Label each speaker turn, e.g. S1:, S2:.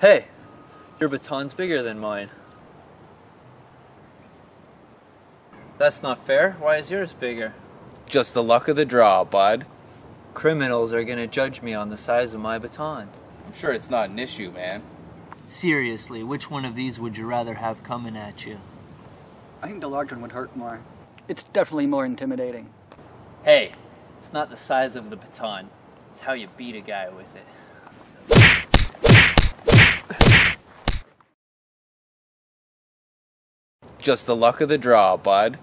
S1: Hey, your baton's bigger than mine. That's not fair. Why is yours bigger?
S2: Just the luck of the draw, bud.
S1: Criminals are gonna judge me on the size of my baton.
S2: I'm sure it's not an issue, man.
S1: Seriously, which one of these would you rather have coming at you?
S3: I think the large one would hurt more.
S4: It's definitely more intimidating.
S1: Hey, it's not the size of the baton, it's how you beat a guy with it.
S2: Just the luck of the draw, bud.